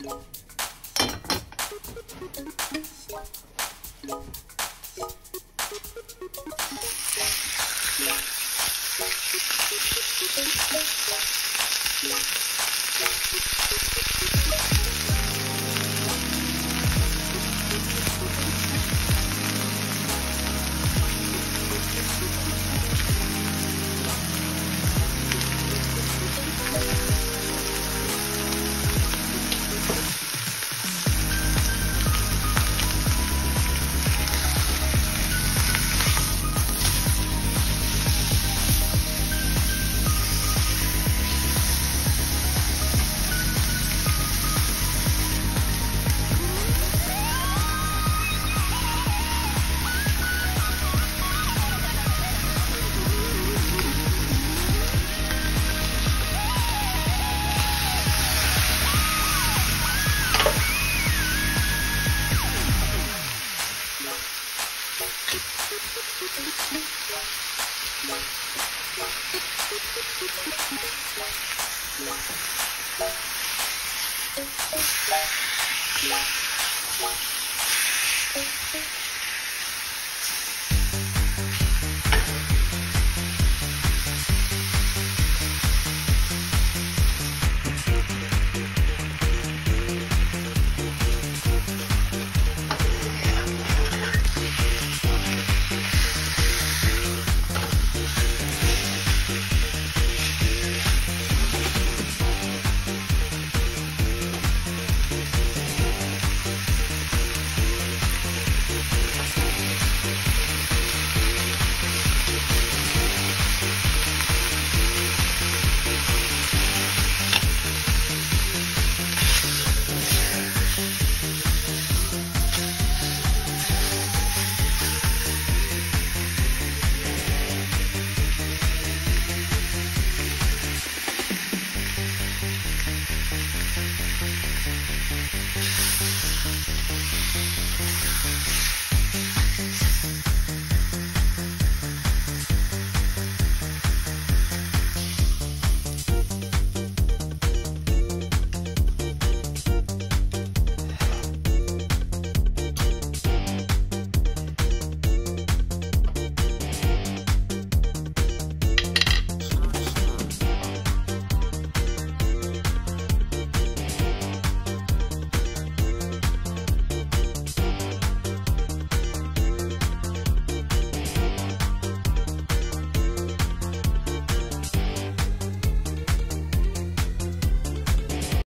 Thank.